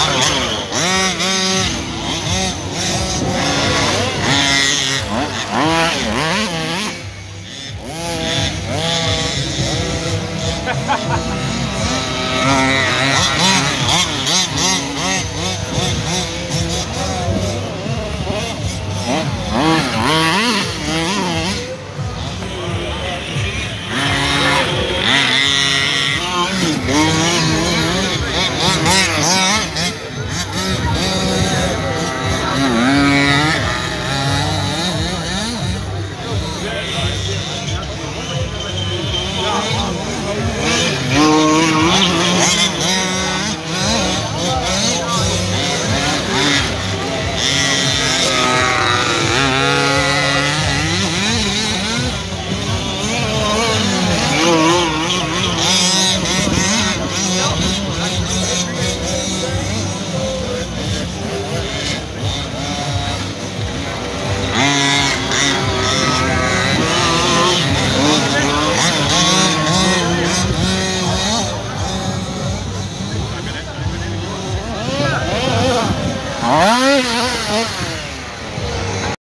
Wow. Oh!